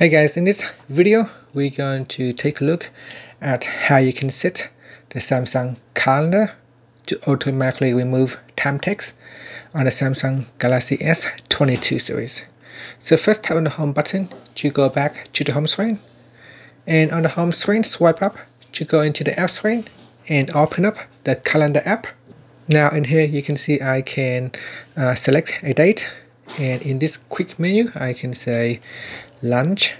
Hey guys, in this video, we're going to take a look at how you can set the Samsung calendar to automatically remove time text on the Samsung Galaxy S22 series. So first tap on the home button to go back to the home screen. And on the home screen, swipe up to go into the app screen and open up the calendar app. Now in here, you can see I can uh, select a date and in this quick menu I can say lunch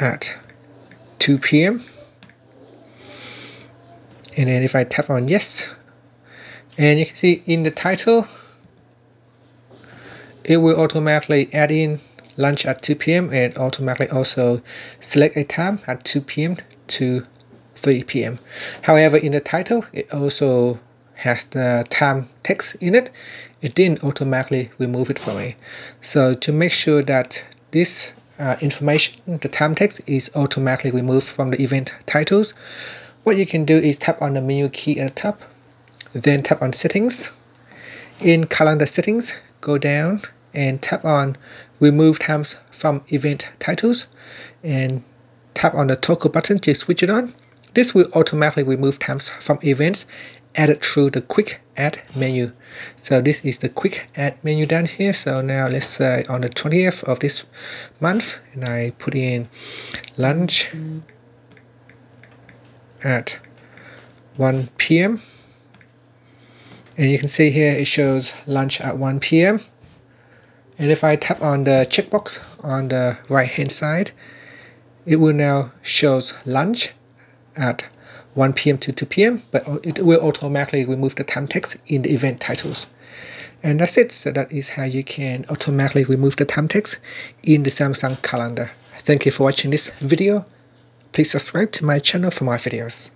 at 2 p.m. and then if I tap on yes and you can see in the title it will automatically add in lunch at 2 p.m. and automatically also select a time at 2 p.m. to 3 p.m. However, in the title, it also has the time text in it, it didn't automatically remove it for me. So to make sure that this uh, information, the time text is automatically removed from the event titles, what you can do is tap on the menu key at the top, then tap on settings. In calendar settings, go down and tap on remove times from event titles and tap on the toggle button to switch it on. This will automatically remove times from events added through the quick add menu. So this is the quick add menu down here. So now let's say on the 20th of this month and I put in lunch at 1 p.m. And you can see here it shows lunch at 1 p.m. And if I tap on the checkbox on the right hand side, it will now shows lunch at 1 p.m. to 2 p.m., but it will automatically remove the time text in the event titles. And that's it. So that is how you can automatically remove the time text in the Samsung calendar. Thank you for watching this video. Please subscribe to my channel for more videos.